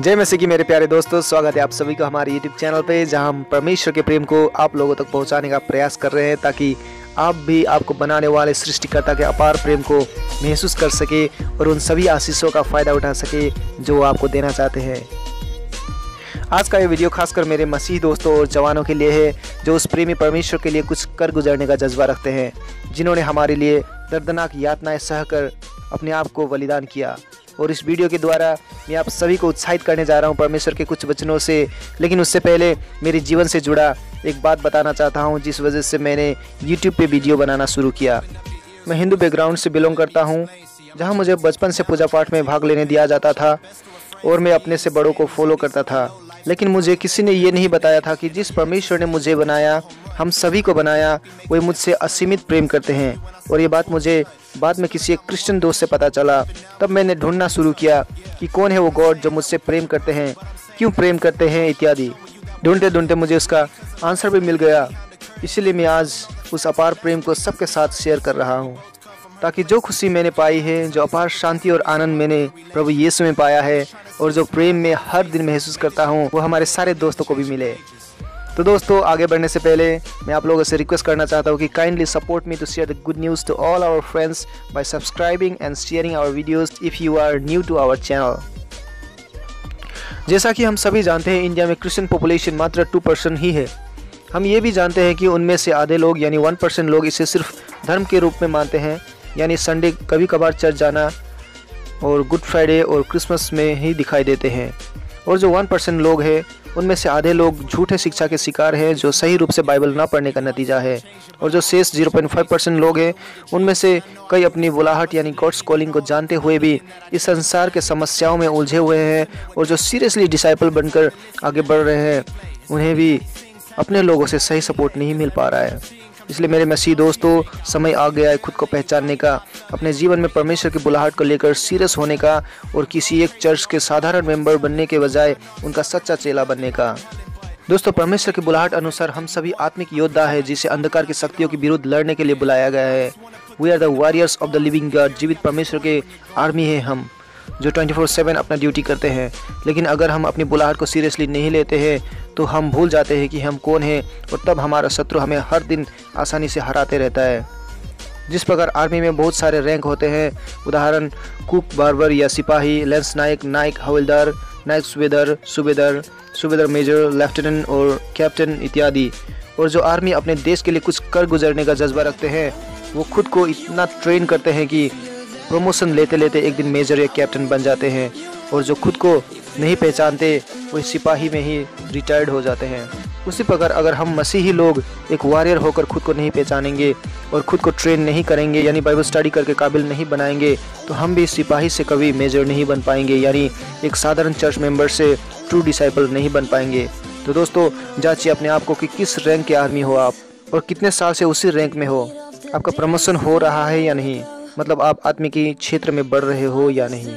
जय मसीह की मेरे प्यारे दोस्तों, स्वागत है आप सभी को हमारे YouTube चैनल पे, जहाँ हम परमेश्वर के प्रेम को आप लोगों तक पहुँचाने का प्रयास कर रहे हैं, ताकि आप भी आपको बनाने वाले सृष्टिकर्ता के अपार प्रेम को महसूस कर सके और उन सभी आशीषों का फ़ायदा उठा सके जो आपको देना चाहते हैं। आज का ये वीडियो खासकर मेरे मसीह दोस्तों और जवानों के लिए है, जो उस प्रेमी परमेश्वर के लिए कुछ कर गुजरने का जज्बा रखते हैं, जिन्होंने हमारे लिए दर्दनाक यातनाएँ सहकर अपने आप को बलिदान किया। और इस वीडियो के द्वारा मैं आप सभी को उत्साहित करने जा रहा हूँ परमेश्वर के कुछ वचनों से। लेकिन उससे पहले मेरे जीवन से जुड़ा एक बात बताना चाहता हूँ, जिस वजह से मैंने यूट्यूब पर वीडियो बनाना शुरू किया। मैं हिंदू बैकग्राउंड से बिलोंग करता हूँ, जहाँ मुझे बचपन से पूजा पाठ में भाग लेने दिया जाता था और मैं अपने से बड़ों को फॉलो करता था। लेकिन मुझे किसी ने ये नहीं बताया था कि जिस परमेश्वर ने मुझे बनाया हम सभी को बनाया, वे मुझसे असीमित प्रेम करते हैं। और ये बात मुझे बाद में किसी एक क्रिश्चियन दोस्त से पता चला। तब मैंने ढूंढना शुरू किया कि कौन है वो गॉड जो मुझसे प्रेम करते हैं, क्यों प्रेम करते हैं इत्यादि। ढूंढते ढूंढते मुझे उसका आंसर भी मिल गया। इसीलिए मैं आज उस अपार प्रेम को सबके साथ शेयर कर रहा हूँ। ताकि जो खुशी मैंने पाई है, जो अपार शांति और आनंद मैंने प्रभु यीशु में पाया है, और जो प्रेम में हर दिन महसूस करता हूँ, वो हमारे सारे दोस्तों को भी मिले। तो दोस्तों, आगे बढ़ने से पहले मैं आप लोगों से रिक्वेस्ट करना चाहता हूँ कि kindly support me to share the good news to all our friends by subscribing and sharing our videos if you are new to our channel जैसा कि हम सभी जानते हैं इंडिया में क्रिश्चियन पॉपुलेशन मात्र टू परसेंट ही है। हम ये भी जानते हैं कि उनमें से आधे लोग, यानी वन परसेंट लोग इसे सिर्फ़ धर्म के रूप में मानते हैं, यानी संडे कभी कभार चर्च जाना और गुड फ्राइडे और क्रिसमस में ही दिखाई देते हैं। और जो वन परसेंट लोग हैं उनमें से आधे लोग झूठे शिक्षा के शिकार हैं जो सही रूप से बाइबल ना पढ़ने का नतीजा है और जो शेष 0.5 परसेंट लोग हैं, उनमें से कई अपनी बुलाहट यानी गॉड्स कॉलिंग को जानते हुए भी इस संसार के समस्याओं में उलझे हुए हैं और जो सीरियसली डिसाइपल बनकर आगे बढ़ रहे हैं, उन्हें भी अपने लोगों से सही सपोर्ट नहीं मिल पा रहा है। इसलिए मेरे मसीह दोस्तों, समय आ गया है खुद को पहचानने का, अपने जीवन में परमेश्वर की बुलाहट को लेकर सीरियस होने का और किसी एक चर्च के साधारण मेंबर बनने के बजाय उनका सच्चा चेला बनने का। दोस्तों, परमेश्वर की बुलाहट अनुसार हम सभी आत्मिक योद्धा है, जिसे अंधकार की शक्तियों के विरुद्ध लड़ने के लिए बुलाया गया है। We are the warriors of the living God जीवित परमेश्वर के आर्मी है हम। जो 24/7 अपना ड्यूटी करते हैं। लेकिन अगर हम अपनी बुलाहट को सीरियसली नहीं लेते हैं तो हम भूल जाते हैं कि हम कौन हैं और तब हमारा शत्रु हमें हर दिन आसानी से हराते रहता है। जिस प्रकार आर्मी में बहुत सारे रैंक होते हैं, उदाहरण कुक बार्बर या सिपाही, lance naik naik havildar, naik subedar subedar subedar major, lieutenant और कैप्टन इत्यादि। और जो आर्मी अपने देश के लिए कुछ कर गुजरने का जज्बा रखते हैं, वो खुद को इतना ट्रेन करते हैं कि प्रमोशन लेते लेते एक दिन मेजर या कैप्टन बन जाते हैं और जो खुद को नहीं पहचानते, वो सिपाही में ही रिटायर्ड हो जाते हैं। उसी प्रकार अगर हम मसीही लोग एक वॉरियर होकर खुद को नहीं पहचानेंगे और खुद को ट्रेन नहीं करेंगे, यानी बाइबल स्टडी करके काबिल नहीं बनाएँगे तो हम भी सिपाही से कभी मेजर नहीं बन पाएँगे, यानी एक साधारण चर्च मेंबर से ट्रू डिसाइपल नहीं बन पाएँगे। तो दोस्तों, जांचिए अपने आप को कि किस रैंक के आदमी हो आप और कितने साल से उसी रैंक में हो। आपका प्रमोशन हो रहा है या नहीं? मतलब आप आत्मिकी क्षेत्र में बढ़ रहे हो या नहीं।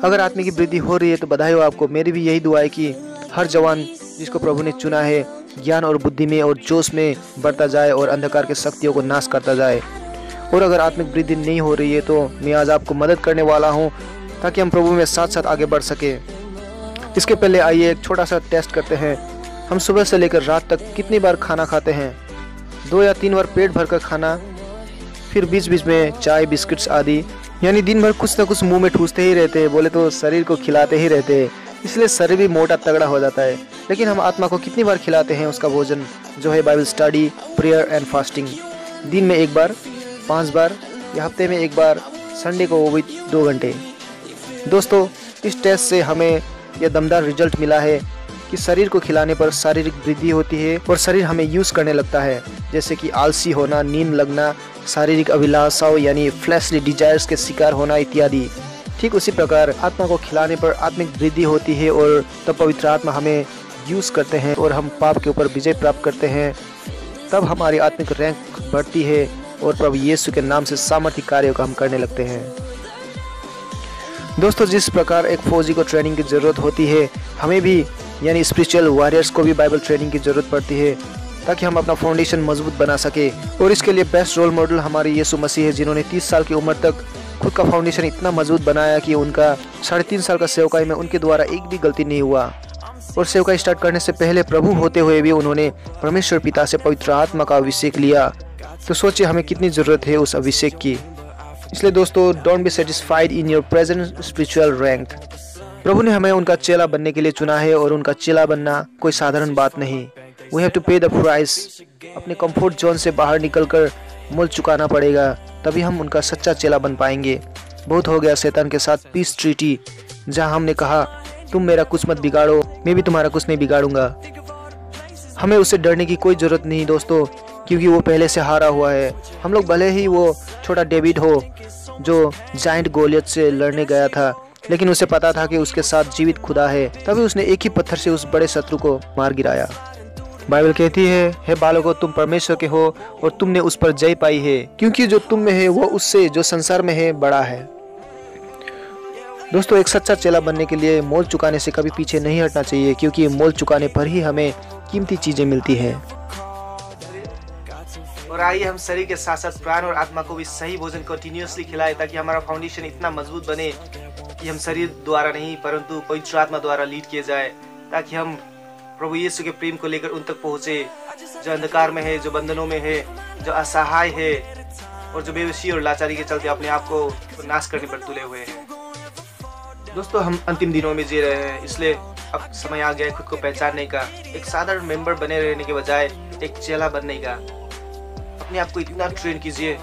अगर आत्मिकी वृद्धि हो रही है तो बधाई हो आपको। मेरी भी यही दुआ है कि हर जवान जिसको प्रभु ने चुना है, ज्ञान और बुद्धि में और जोश में बढ़ता जाए और अंधकार के शक्तियों को नाश करता जाए। और अगर आत्मिक वृद्धि नहीं हो रही है तो मैं आज आपको मदद करने वाला हूँ, ताकि हम प्रभु में साथ साथ आगे बढ़ सके। इसके पहले आइए एक छोटा सा टेस्ट करते हैं। हम सुबह से लेकर रात तक कितनी बार खाना खाते हैं? दो या तीन बार पेट भरकर खाना फिर बीच बीच में चाय, बिस्किट्स आदि, यानी दिन भर कुछ ना कुछ मुँह में ठूसते ही रहते हैं, बोले तो शरीर को खिलाते ही रहते हैं। इसलिए शरीर भी मोटा तगड़ा हो जाता है। लेकिन हम आत्मा को कितनी बार खिलाते हैं उसका भोजन, जो है Bible study prayer and fasting दिन में एक बार, पाँच बार, या हफ़्ते में एक बार संडे को वो भी दो घंटे। दोस्तों, इस टेस्ट से हमें यह दमदार रिज़ल्ट मिला है। कि शरीर को खिलाने पर शारीरिक वृद्धि होती है और शरीर हमें यूज़ करने लगता है। जैसे कि आलसी होना, नींद लगना, शारीरिक अभिलाषाओं यानी फ्लैशली डिजायर्स के शिकार होना इत्यादि। ठीक उसी प्रकार आत्मा को खिलाने पर आत्मिक वृद्धि होती है और तब पवित्र आत्मा हमें यूज़ करते हैं और हम पाप के ऊपर विजय प्राप्त करते हैं। तब हमारी आत्मिक रैंक बढ़ती है और प्रभु यीशु के नाम से सामर्थ्य कार्यों का हम करने लगते हैं। दोस्तों, जिस प्रकार एक फौजी को ट्रेनिंग की ज़रूरत होती है, हमें भी यानी स्पिरिचुअल वॉरियर्स को भी बाइबल ट्रेनिंग की ज़रूरत पड़ती है, ताकि हम अपना फाउंडेशन मज़बूत बना सके। और इसके लिए बेस्ट रोल मॉडल हमारे यीशु मसीह है, जिन्होंने 30 साल की उम्र तक खुद का फाउंडेशन इतना मज़बूत बनाया कि उनका साढ़े तीन साल का सेवकाई में उनके द्वारा एक भी गलती नहीं हुआ। और सेवकाई स्टार्ट करने से पहले प्रभु होते हुए भी उन्होंने परमेश्वर पिता से पवित्र आत्मा का अभिषेक लिया। तो सोचिए हमें कितनी ज़रूरत है उस अभिषेक की। इसलिए दोस्तों don't be satisfied in your present spiritual rank प्रभु ने हमें उनका चेला बनने के लिए चुना है और उनका चेला बनना कोई साधारण बात नहीं। We have to pay the price अपने कंफर्ट जोन से बाहर निकलकर मूल चुकाना पड़ेगा, तभी हम उनका सच्चा चेला बन पाएँगे। बहुत हो गया शैतान के साथ पीस ट्रीटी जहाँ हमने कहा, तुम मेरा कुछ मत बिगाड़ो, मैं भी तुम्हारा कुछ नहीं बिगाड़ूँगा। हमें उससे डरने की कोई ज़रूरत नहीं दोस्तों, क्योंकि वो पहले से हारा हुआ है। हम लोग भले ही वो छोटा डेविड हो, जो जाइंट गोलियत से लड़ने गया था लेकिन उसे पता था कि उसके साथ जीवित खुदा है। तभी उसने एक ही पत्थर से उस बड़े शत्रु को मार गिराया। बाइबल कहती है, हे बालको, तुम परमेश्वर के हो और तुमने उस पर जय पाई है, क्योंकि जो तुम में है वो उससे जो संसार में है, बड़ा है। दोस्तों, एक सच्चा चेला बनने के लिए मोल चुकाने से कभी पीछे नहीं हटना चाहिए, क्योंकि मोल चुकाने पर ही हमें कीमती चीज़ें मिलती है। और आइए हम शरीर के साथ साथ प्राण और आत्मा को भी सही भोजन कंटिन्यूसली खिलाए, ताकि हमारा फाउंडेशन इतना मज़बूत बने। कि हम शरीर द्वारा नहीं, परंतु पवित्र आत्मा द्वारा लीड किए जाए, ताकि हम प्रभु यीशु के प्रेम को लेकर उन तक पहुँचे, जो अंधकार में है, जो बंधनों में है, जो असहाय है, और जो बेवसी और लाचारी के चलते अपने आप को नाश करने पर तुले हुए हैं। दोस्तों, हम अंतिम दिनों में जी रहे हैं, इसलिए अब समय आ गया है खुद को पहचानने का। एक साधारण मेंबर बने रहने के बजाय एक चेला बनने का। अपने आप को इतना ट्रेन कीजिए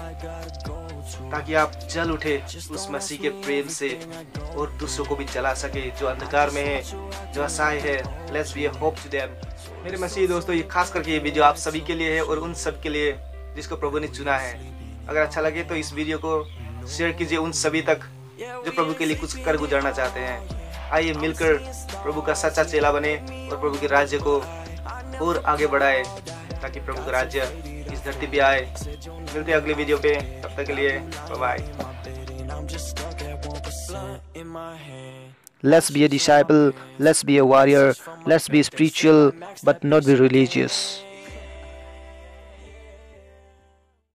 ताकि आप जल उठे उस मसीह के प्रेम से और दूसरों को भी जला सके जो अंधकार में है जो असहाय है। Let's be hope to them मेरे मसीह दोस्तों ये खास करके ये वीडियो आप सभी के लिए है और उन सब के लिए जिसको प्रभु ने चुना है। अगर अच्छा लगे तो इस वीडियो को शेयर कीजिए उन सभी तक जो प्रभु के लिए कुछ कर गुजरना चाहते हैं। आइए मिलकर प्रभु का सच्चा चेला बने और प्रभु के राज्य को और आगे बढ़ाए ताकि प्रभु का राज्य धरती पे आए मिलते हैं अगले वीडियो पे तब तक के लिए bye Let's be a disciple, let's be a warrior, let's be spiritual but not be religious.